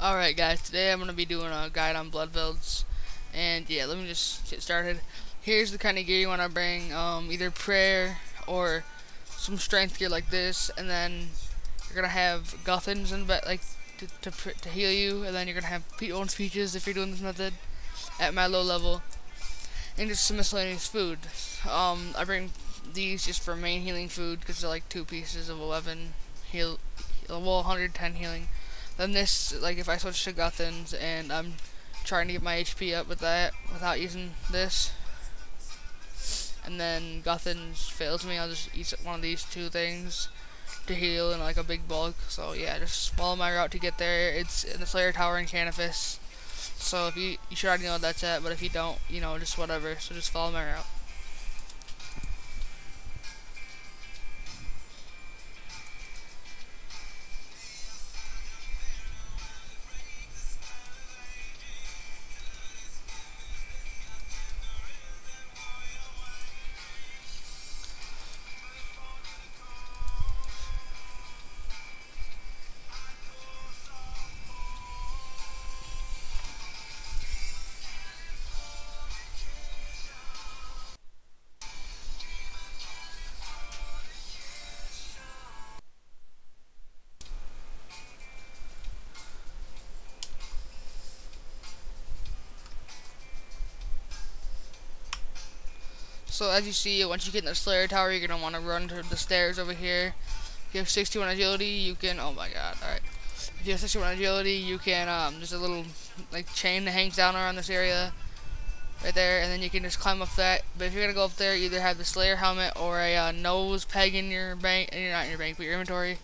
Alright guys, today I'm going to be doing a guide on blood velds. And yeah, let me just get started. Here's the kind of gear you want to bring, um, either prayer or some strength gear like this. And then you're going to have guthans in the like to, to, to heal you. And then you're going to have own speeches if you're doing this method at my low level. And just some miscellaneous food. Um, I bring these just for main healing food because they're like two pieces of 11 heal, well 110 healing. Then this, like if I switch to Guthans and I'm trying to get my HP up with that without using this, and then Guthans fails me, I'll just eat one of these two things to heal in like a big bulk. So yeah, just follow my route to get there. It's in the Slayer Tower in Canifis. So if you you should already know what that's at, but if you don't, you know, just whatever. So just follow my route. So as you see, once you get in the Slayer Tower, you're to want to run to the stairs over here. If you have 61 agility, you can, oh my god, alright. If you have 61 agility, you can, um, there's a little, like, chain that hangs down around this area. Right there, and then you can just climb up that. But if you're to go up there, either have the Slayer helmet or a uh, nose peg in your bank, and you're not in your bank, but your inventory.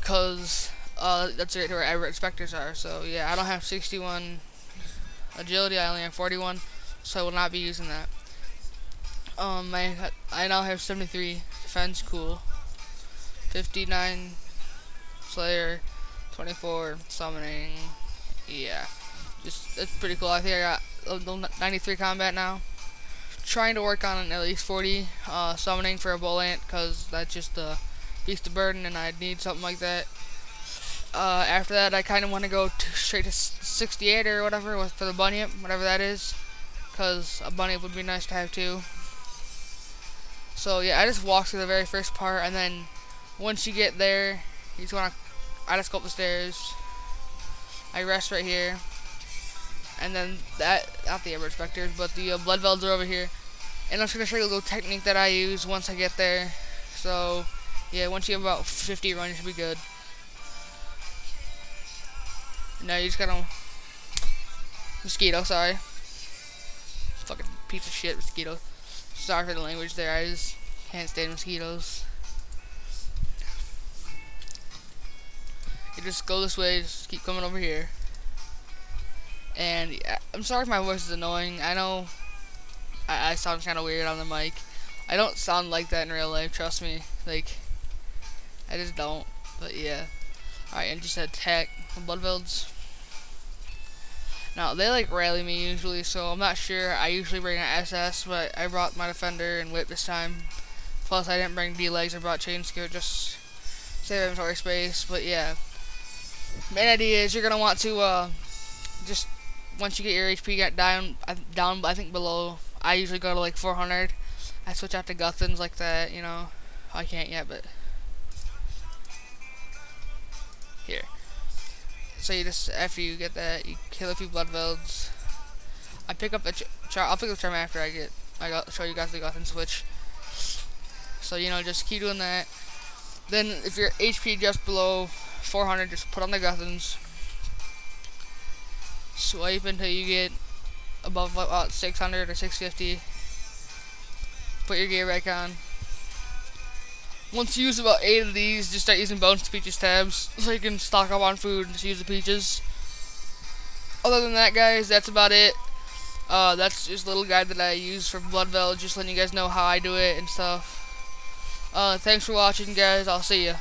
Because, uh, that's right where Aberrant Spectres are. So, yeah, I don't have 61 agility, I only have 41. So I will not be using that. Um, I I now have 73 defense, cool. 59 Slayer, 24 summoning. Yeah, just that's pretty cool. I think I got 93 combat now. Trying to work on at least 40 uh, summoning for a bull ant because that's just a beast of burden, and I need something like that. Uh, after that, I kind of want to go straight to 68 or whatever for the bunyip, whatever that is, because a bunyip would be nice to have too. So yeah, I just walk through the very first part, and then once you get there, you just wanna, I just go up the stairs. I rest right here, and then that, not the Aberrant Spectres, but the uh, Blood Velds are over here. And I'm just gonna show you a little technique that I use once I get there. So yeah, once you have about 50 runs, you should be good. Now you just gotta mosquito, sorry. Fucking piece of shit mosquito. Sorry for the language there, I just can't stand mosquitoes. You just go this way, just keep coming over here. And I'm sorry if my voice is annoying. I know I, I sound kind of weird on the mic. I don't sound like that in real life, trust me. Like, I just don't. But yeah. Alright, and just attack the Bloodvelds. Now, they like rally me usually, so I'm not sure. I usually bring an SS, but I brought my Defender and Whip this time. Plus, I didn't bring D-Legs, I brought Chain Skirt, just save inventory space. But yeah, main idea is you're going to want to, uh, just, once you get your HP down, down, I think below, I usually go to like 400. I switch out to Guthans like that, you know. I can't yet, but here. So you just after you get that, you kill a few blood velds. I pick up the char. I'll pick up the charm after I get. I got show you guys the Guthans switch. So you know, just keep doing that. Then if your HP just below 400, just put on the Guthans. Swipe until you get above about 600 or 650. Put your gear back on. Once you use about 8 of these, just start using Bones to Peaches tabs so you can stock up on food and just use the Peaches. Other than that, guys, that's about it. Uh, that's just a little guide that I use for Blood Veld, just letting you guys know how I do it and stuff. Uh, thanks for watching, guys. I'll see ya.